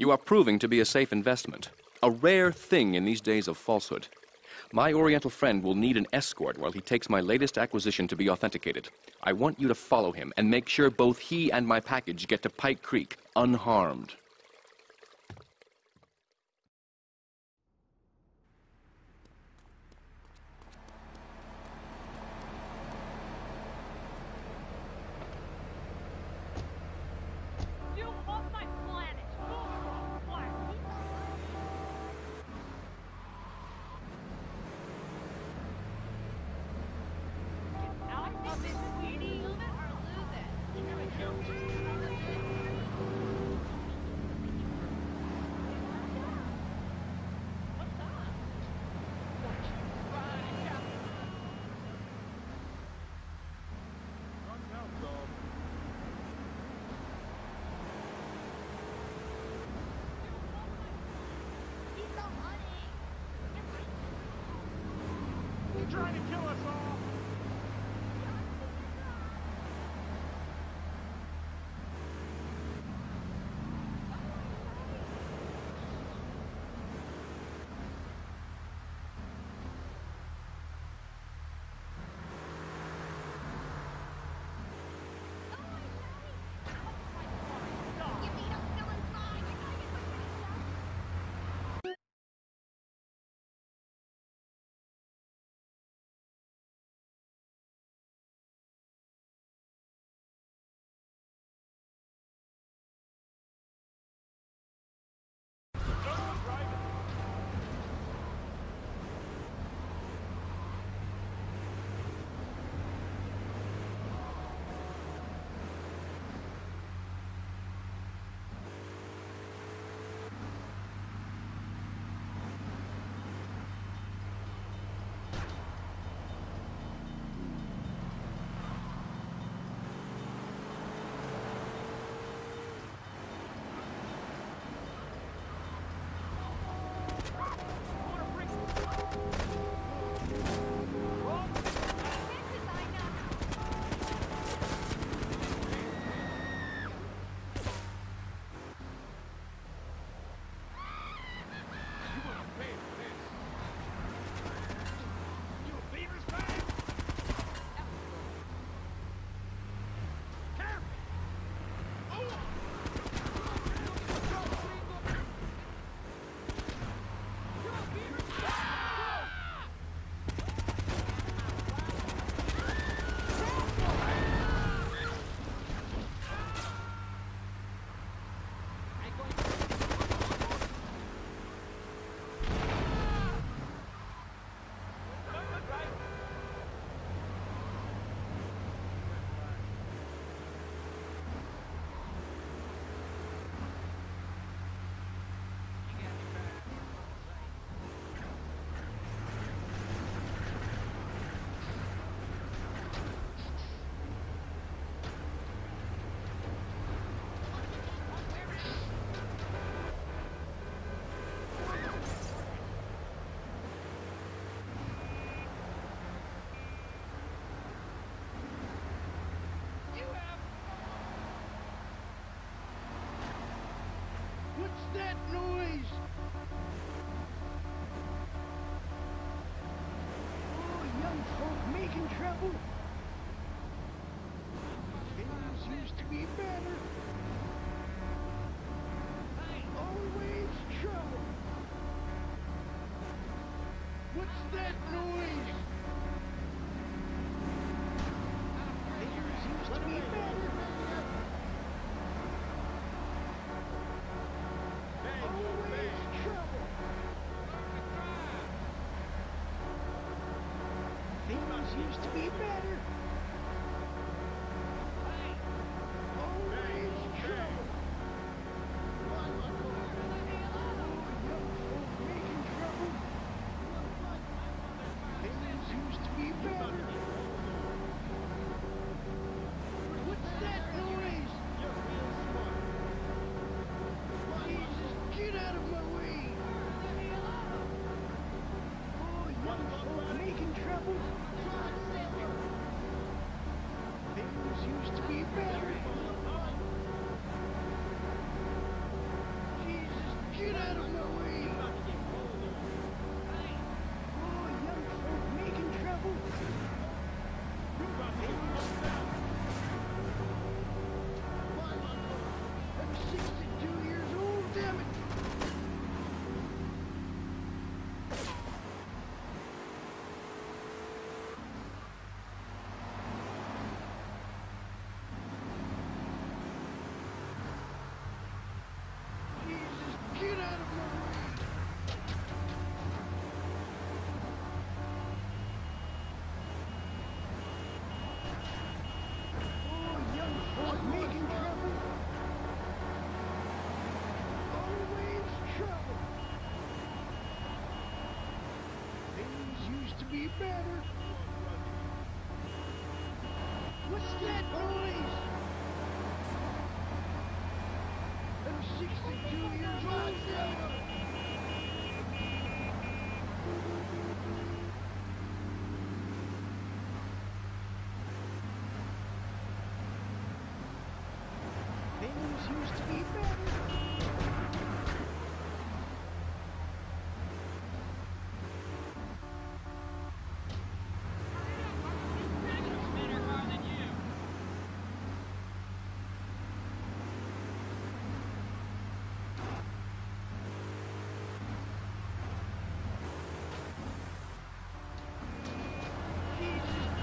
You are proving to be a safe investment. A rare thing in these days of falsehood. My Oriental friend will need an escort while he takes my latest acquisition to be authenticated. I want you to follow him and make sure both he and my package get to Pike Creek unharmed. Trying to kill us that noise? Used to be better. Things used to be better. What's that noise? I'm 62 years old.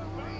Bye.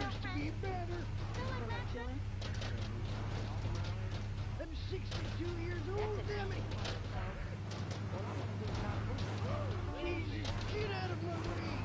to be better. I'm 62 years old, damn it. Jesus, get out of my way.